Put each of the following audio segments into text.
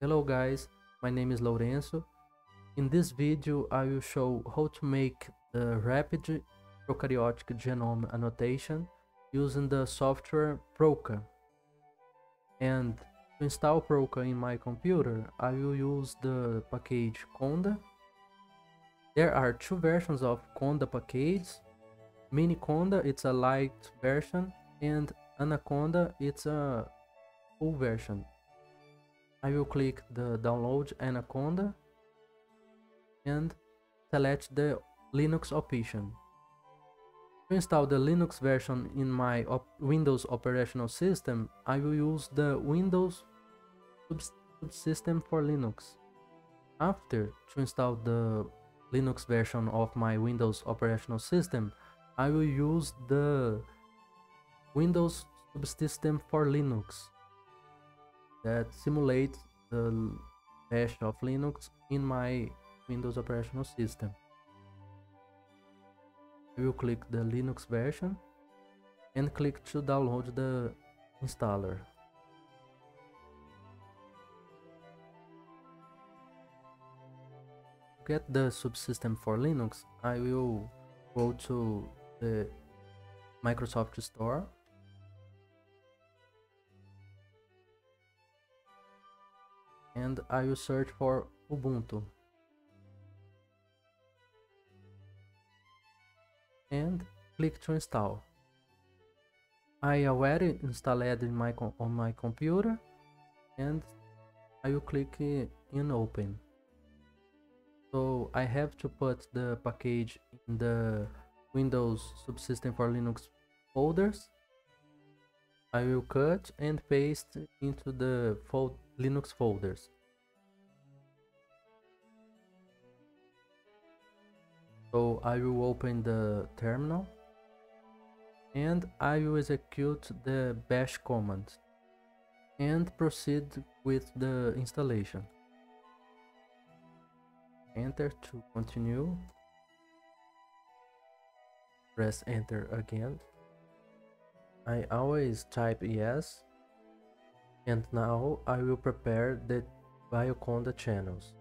Hello guys, my name is Lourenço. In this video I will show how to make the rapid prokaryotic genome annotation using the software Prokka. And to install Prokka in my computer I will use the package Conda. There are two versions of Conda package. Mini Conda it's a light version and Anaconda it's a full version. I will click the download Anaconda and select the Linux option. To install the Linux version in my op Windows operational system, I will use the Windows subsystem for Linux. After to install the Linux version of my Windows operational system, I will use the Windows subsystem for Linux that simulates the bash of Linux in my Windows operational system. I will click the Linux version and click to download the installer. To get the subsystem for Linux, I will go to the Microsoft Store and I will search for Ubuntu. And click to install. I already installed in my on my computer and I will click in open. So I have to put the package in the Windows subsystem for Linux folders. I will cut and paste into the folder Linux folders. So I will open the terminal and I will execute the bash command and proceed with the installation. Enter to continue. Press enter again. I always type yes and now I will prepare the Bioconda channels.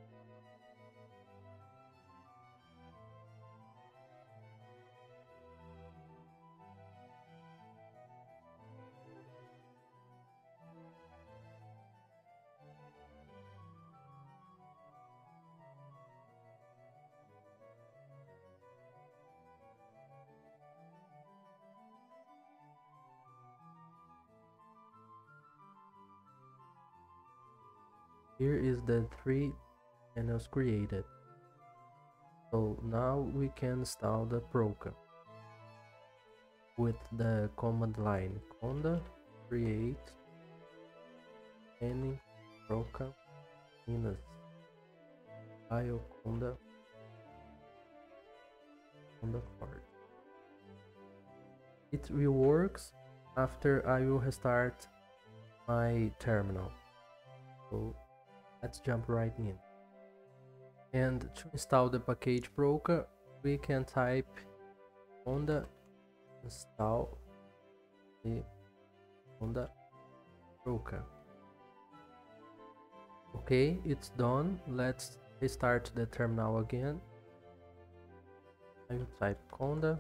Here is the three channels created. So now we can install the Prokka with the command line conda create any Prokka minus bioconda on the card. It will works after I will restart my terminal. So Let's jump right in. And to install the package Prokka, we can type Conda install the Conda Prokka. Okay, it's done. Let's restart the terminal again. I will type conda,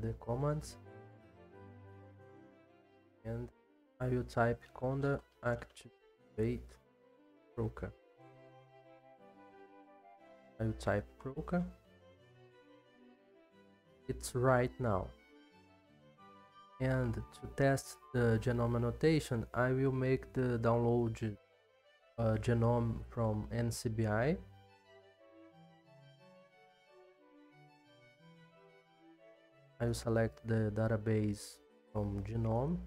the commands, and I will type conda activate Prokka. I will type Prokka. It's right now. And to test the genome annotation, I will make the download uh, genome from NCBI. I will select the database from genome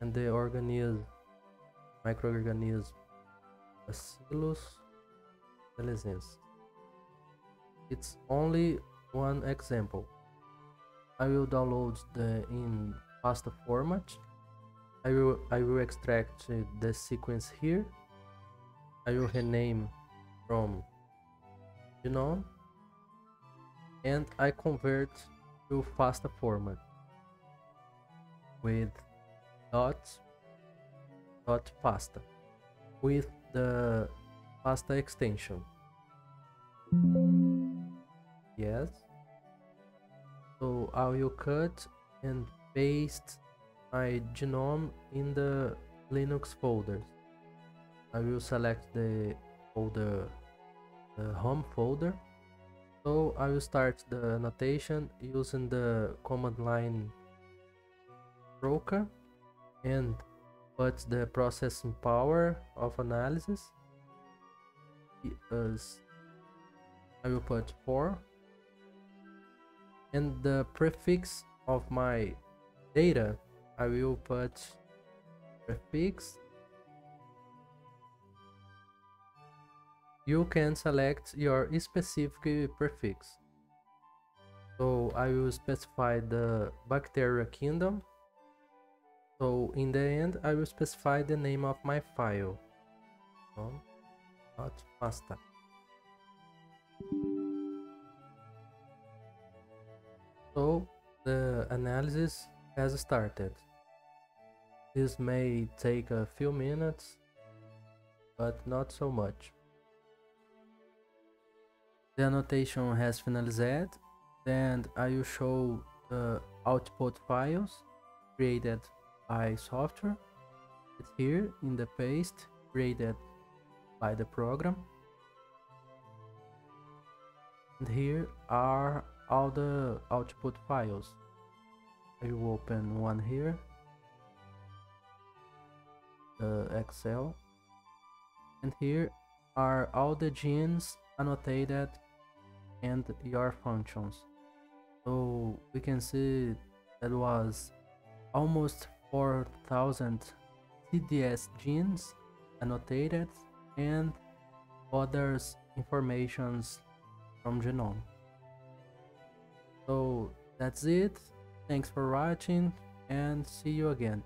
and the organism, microorganism Bacillus thaliensis. It's only one example. I will download the in FASTA format. I will I will extract the sequence here. I will rename from genome and I convert to FASTA format with dot dot FASTA. With the FASTA extension. Yes. So I will cut and paste my genome in the Linux folders. I will select the folder, the home folder. So I will start the annotation using the command line Prokka and put the processing power of analysis. As I will put 4 and the prefix of my data I will put prefix. You can select your specific prefix. So I will specify the bacteria kingdom so in the end I will specify the name of my file. Not FASTA so the analysis has started. This may take a few minutes but not so much. The annotation has finalized and I will show the output files created by software. It's here in the paste created by the program. And here are all the output files. I will open one here. The Excel. And here are all the genes annotated and your functions. So we can see that was almost 4000 CDS genes annotated and others informations from genome. So that's it. Thanks for watching and see you again